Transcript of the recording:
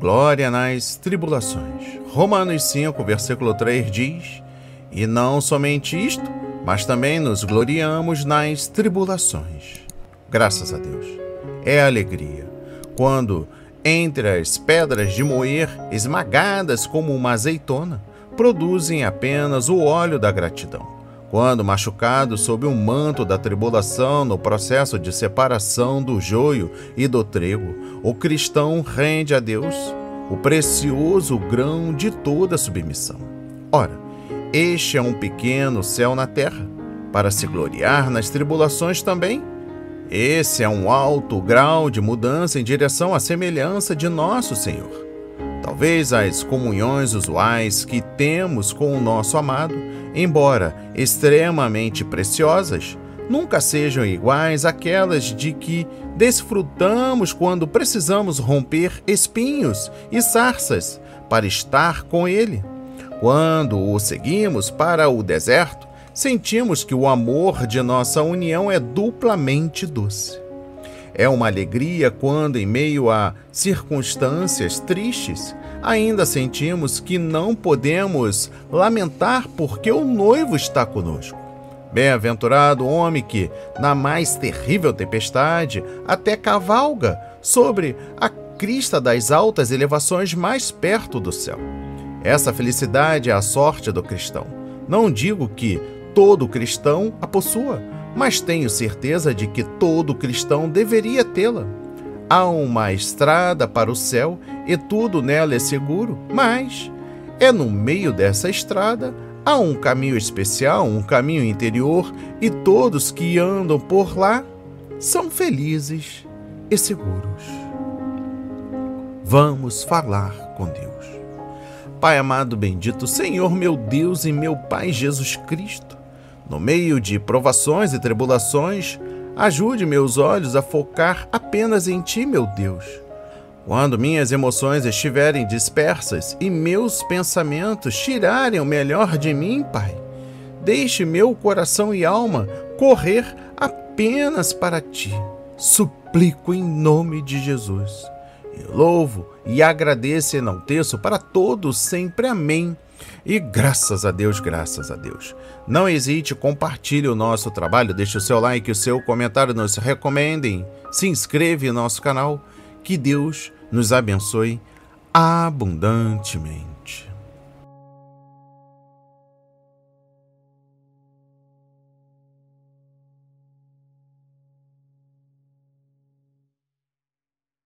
glória nas tribulações. Romanos 5, versículo 3 diz: E não somente isto, mas também nos gloriamos nas tribulações. Graças a Deus. É alegria quando, entre as pedras de moer, esmagadas como uma azeitona, produzem apenas o óleo da gratidão. Quando machucado sob o manto da tribulação no processo de separação do joio e do trigo, o cristão rende a Deus o precioso grão de toda submissão. Ora, este é um pequeno céu na terra, para se gloriar nas tribulações também. Esse é um alto grau de mudança em direção à semelhança de nosso Senhor. Talvez as comunhões usuais que temos com o nosso amado, embora extremamente preciosas, nunca sejam iguais àquelas de que desfrutamos quando precisamos romper espinhos e sarças para estar com Ele. Quando o seguimos para o deserto, sentimos que o amor de nossa união é duplamente doce. É uma alegria quando, em meio a circunstâncias tristes, ainda sentimos que não podemos lamentar porque o noivo está conosco. Bem-aventurado o homem que, na mais terrível tempestade, até cavalga sobre a crista das altas elevações mais perto do céu. Essa felicidade é a sorte do cristão. Não digo que todo cristão a possua, mas tenho certeza de que todo cristão deveria tê-la. Há uma estrada para o céu e tudo nela é seguro, mas é no meio dessa estrada há um caminho especial, um caminho interior, e todos que andam por lá são felizes e seguros. Vamos falar com Deus. Pai amado, bendito Senhor, meu Deus e meu Pai Jesus Cristo. No meio de provações e tribulações, ajude meus olhos a focar apenas em Ti, meu Deus. Quando minhas emoções estiverem dispersas e meus pensamentos tirarem o melhor de mim, Pai, deixe meu coração e alma correr apenas para Ti. Suplico em nome de Jesus. Eu louvo e agradeço e enalteço para todos sempre. Amém. E graças a Deus, graças a Deus. Não hesite, compartilhe o nosso trabalho, deixe o seu like, o seu comentário, nos recomendem, se inscreve no nosso canal. Que Deus nos abençoe abundantemente.